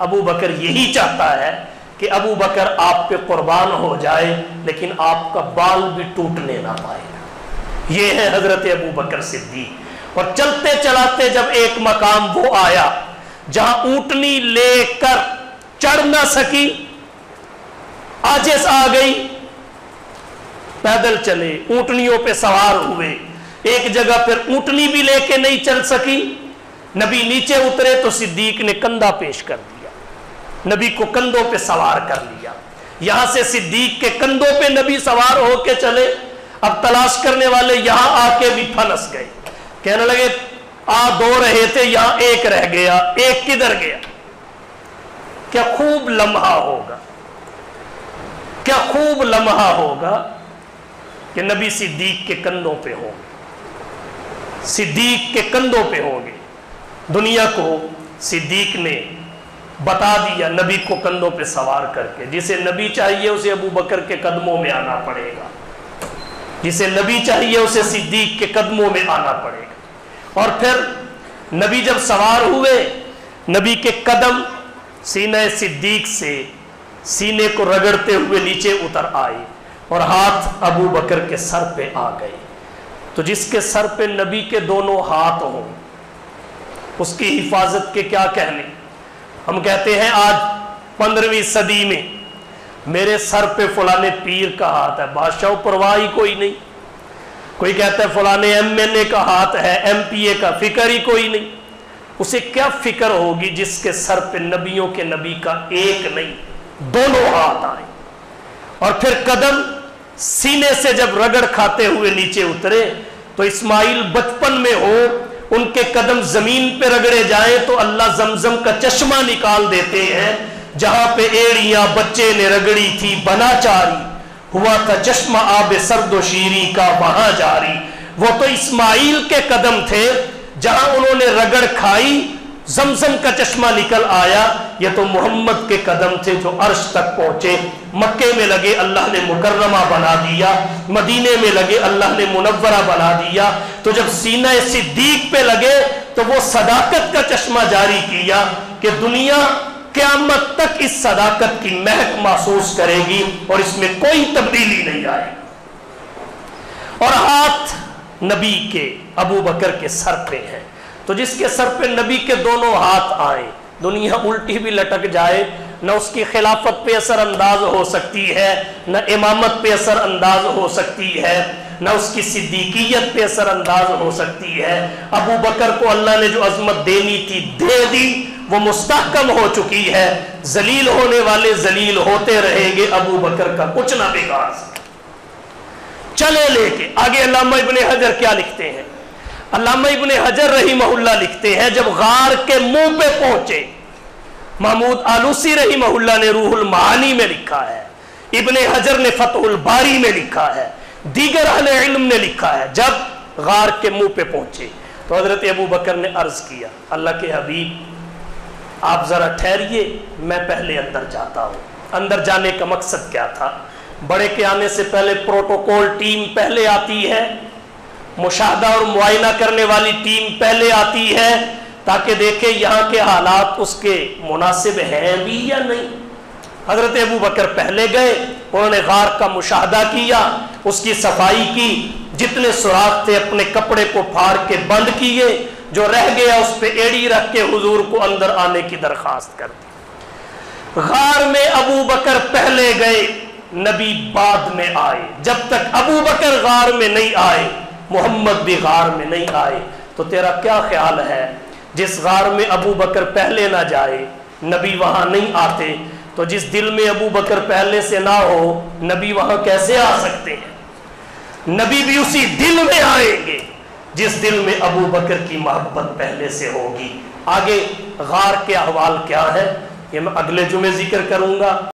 अबू बकर यही चाहता है कि अबू बकर आप पे कुर्बान हो जाए, लेकिन आपका बाल भी टूटने ना पाए। ये है हज़रत अबू बकर सिद्दीक। और चलते चलाते जब एक मकाम वो आया, जहाँ ऊटनी लेकर चढ़ ना सकी आजिस आ गई। पैदल चले, ऊटनियों पे सवार हुए। एक जगह फिर ऊटनी भी लेके नहीं चल सकी। नबी नीचे उतरे तो सिद्दीक ने कंधा पेश कर दिया। नबी को कंधों पे सवार कर लिया। यहाँ से सिद्दीक के कंधों पे नबी सवार होके चले। अब तलाश करने वाले यहाँ आके भी फनस गए। कहने लगे, आ, दो रहे थे, यहाँ एक रह गया, एक किधर गया? क्या खूब लम्हा होगा। क्या खूब लम्हा होगा कि नबी सिद्दीक के कंधों पे होंगे। सिद्दीक के कंधों पे होंगे। दुनिया को सिद्दीक ने बता दिया नबी को कंधों पे सवार करके। जिसे नबी चाहिए उसे अबू बकर के कदमों में आना पड़ेगा। जिसे नबी चाहिए उसे सिद्दीक के कदमों में आना पड़ेगा। और फिर नबी जब सवार हुए, नबी के कदम सीने सिद्दीक से सीने को रगड़ते हुए नीचे उतर आए और हाथ अबू बकर के सर पे आ गए। तो जिसके सर पे नबी के दोनों हाथ हों, उसकी हिफाजत के क्या कहने? हम कहते हैं आज पंद्रहवीं सदी में मेरे सर पे फलाने पीर का हाथ है। बादशाह, परवाह ही कोई नहीं। कोई कहता है फलाने एमएनए का हाथ है एमपीए का फ़िक्र ही कोई नहीं। उसे क्या फ़िक्र होगी जिसके सर पे नबियों के नबी का एक नहीं, दोनों हाथ आए। और फिर कदम सीने से जब रगड़ खाते हुए नीचे उतरे तो इस्माइल बचपन में हो उनके कदम ज़मीन पे रगड़े जाए तो अल्लाह जमजम का चश्मा निकाल देते हैं। जहाँ पे एड़िया बच्चे ने रगड़ी थी, बना चारी। हुआ था चश्मा आब सर्दो शीरी का, वहाँ जारी। वो तो इस्माइल के कदम थे, जहाँ उन्होंने रगड़ खाई जमजम का चश्मा निकल आया। ये तो मोहम्मद के कदम थे जो अर्श तक पहुँचे। मक्के में लगे अल्लाह ने मुकर्रमा बना दिया। मदीने में लगे अल्लाह ने मुनवरा बना दिया। तो जब सीना सिद्दीक पे लगे तो वो सदाकत का चश्मा जारी किया कि दुनिया क्यामत तक इस सदाकत की महक महसूस करेगी और इसमें कोई तब्दीली नहीं आएगी। और हाथ नबी के, अबू बकर के सर पे है। तो जिसके सर पे नबी के दोनों हाथ आए, दुनिया उल्टी भी लटक जाए, न उसकी खिलाफत पे असर अंदाज हो सकती है, न इमामत पे असर अंदाज हो सकती है, न उसकी सिद्दीकियत पे असर अंदाज हो सकती है। अबू बकर को अल्लाह ने जो अजमत देनी थी, दे दी, वो मुस्तकम हो चुकी है। जलील होने वाले जलील होते रहेंगे अबू बकर का, कुछ ना बिगाड़ चले लेके, आगे अल्लामा इबन हजर क्या लिखते हैं? अल्लामा इबन हजर रही महुल्ला लिखते हैं, जब गार के मुँह पे पहुँचे, महमूद आलूसी रही महुल्ला ने रूहुल मानी में लिखा है, इबन हजर ने फतहुल बारी में लिखा है, दीगर इल्म ने लिखा है, जब गार के मुँह पे पहुँचे तो हज़रत अबू बकर ने अर्ज़ किया, अल्लाह के हबीब, आप जरा ठहरिए, मैं पहले अंदर जाता हूँ। अंदर जाने का मकसद क्या था? बड़े के आने से पहले प्रोटोकॉल टीम पहले आती है मुशाहदा और मुआयना करने वाली टीम पहले आती है ताकि देखे यहाँ के हालात उसके मुनासिब हैं भी या नहीं। हज़रत अबू बकर पहले गए, उन्होंने गार का मुशाहदा किया, उसकी सफ़ाई की, जितने सुराख थे अपने कपड़े को फाड़ के बंद किए, जो रह गया उस पर एड़ी रख के हुजूर को अंदर आने की दरखास्त कर दी। गार में अबू बकर पहले गए, नबी बाद में आए। जब तक अबू बकर गार में नहीं आए मोहम्मद भी गार में नहीं आए तो तेरा क्या ख्याल है? जिस गार में अबू बकर पहले ना जाए, नबी वहाँ नहीं आते तो जिस दिल में अबू बकर पहले से ना हो, नबी वहाँ कैसे आ सकते हैं? नबी भी उसी दिल में आएँगे, जिस दिल में अबू बकर की मोहब्बत पहले से होगी। आगे, गार के अहवाल क्या है? ये मैं अगले जुमे ज़िक्र करूँगा।